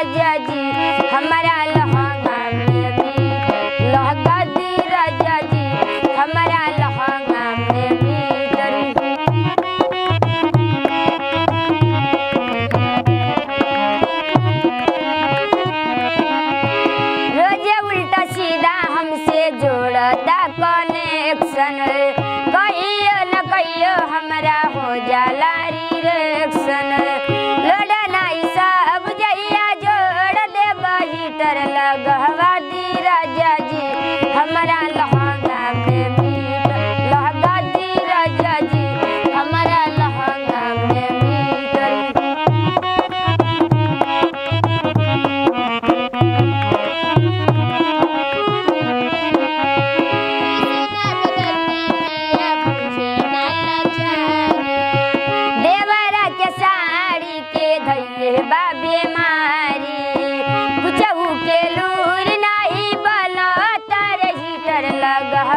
राजा जी हमारा लहंगा में लहंगा दी राजा जी हमारा लहंगा में भी रोज़े उल्टा सीधा हमसे जोड़ता कनेक्शन कहियो न कहियो हमारा हो जा रिएक्शन हीटर लगवा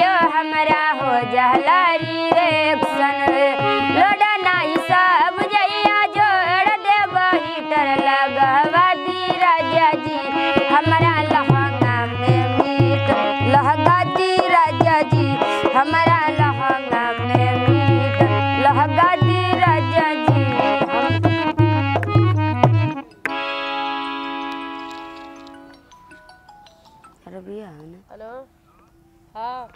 भाइयो हमारा हो जहला री रेक्शन लोडा सब जइया जोड़ दे बही लगवा दी राजा जी। हमारा लहंगा में मीट लहगा दी राजा जी। हमारा लहंगा में मीट लहगा दी राजा जी। रबिया है हेलो? हाँ।